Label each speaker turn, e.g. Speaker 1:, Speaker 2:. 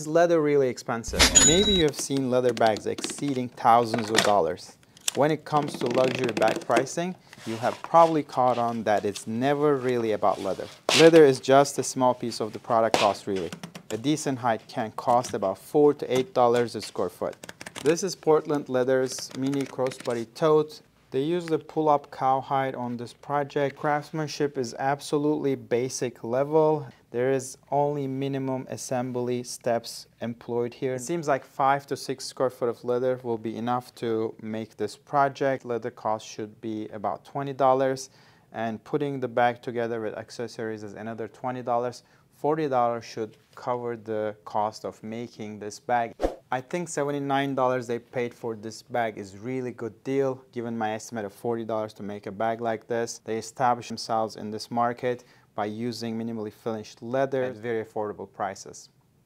Speaker 1: Is leather really expensive? Maybe you have seen leather bags exceeding thousands of dollars. When it comes to luxury bag pricing, you have probably caught on that it's never really about leather. Leather is just a small piece of the product cost really. A decent hide can cost about 4 to $8 a square foot. This is Portland Leather's mini crossbody tote. They use the pull-up cowhide on this project. Craftsmanship is absolutely basic level. There is only minimum assembly steps employed here. It seems like five to six square foot of leather will be enough to make this project. Leather cost should be about $20 and putting the bag together with accessories is another $20. $40 should cover the cost of making this bag. I think $79 they paid for this bag is really good deal given my estimate of $40 to make a bag like this. They established themselves in this market by using minimally finished leather at very affordable prices.